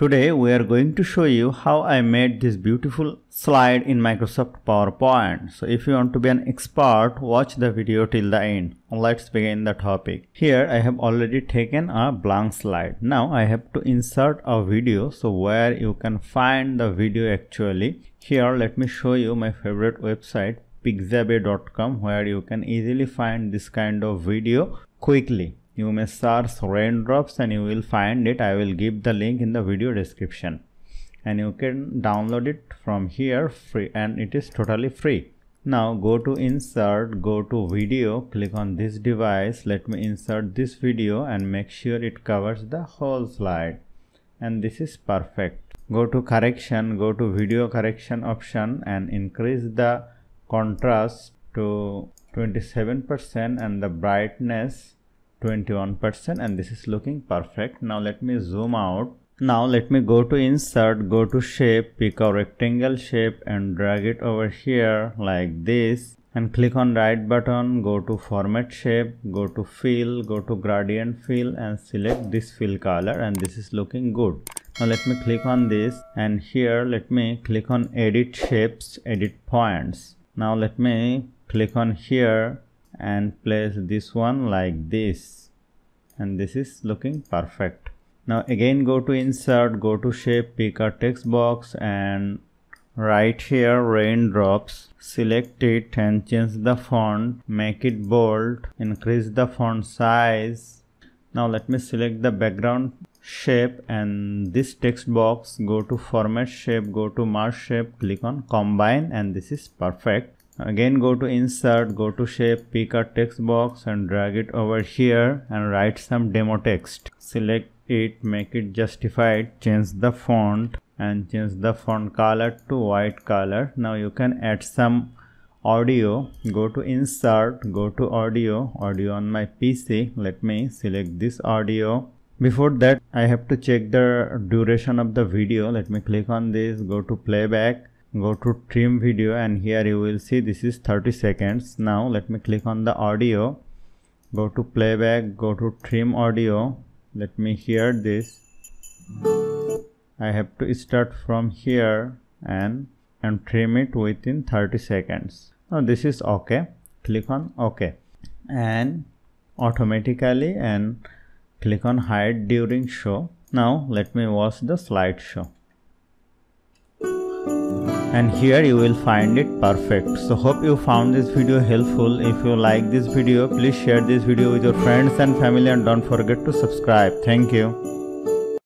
Today we are going to show you how I made this beautiful slide in Microsoft PowerPoint. So if you want to be an expert, watch the video till the end. Let's begin the topic. Here I have already taken a blank slide. Now I have to insert a video. So where you can find the video actually. Here let me show you my favorite website pixabay.com where you can easily find this kind of video quickly you may search raindrops and you will find it. I will give the link in the video description. And you can download it from here free and it is totally free. Now go to insert go to video click on this device. Let me insert this video and make sure it covers the whole slide. And this is perfect. Go to correction go to video correction option and increase the contrast to 27% and the brightness 21% and this is looking perfect. Now let me zoom out. Now let me go to insert go to shape pick a rectangle shape and drag it over here like this and click on right button go to format shape go to fill go to gradient fill and select this fill color and this is looking good. Now let me click on this and here let me click on edit shapes edit points. Now let me click on here and place this one like this. And this is looking perfect. Now again go to insert go to shape pick a text box and right here raindrops select it and change the font make it bold increase the font size. Now let me select the background shape and this text box. Go to format shape go to merge shape click on combine and this is perfect again go to insert go to shape pick a text box and drag it over here and write some demo text. Select it make it justified change the font and change the font color to white color. Now you can add some audio. Go to insert go to audio audio on my pc let me select this audio. Before that i have to check the duration of the video. Let me click on this go to playback go to trim video and here you will see this is 30 seconds. Now let me click on the audio. Go to playback go to trim audio. Let me hear this. I have to start from here and and trim it within 30 seconds. Now this is okay. Click on ok and automatically and click on hide during show. Now let me watch the slideshow and here you will find it perfect. So hope you found this video helpful. If you like this video please share this video with your friends and family and don't forget to subscribe. Thank you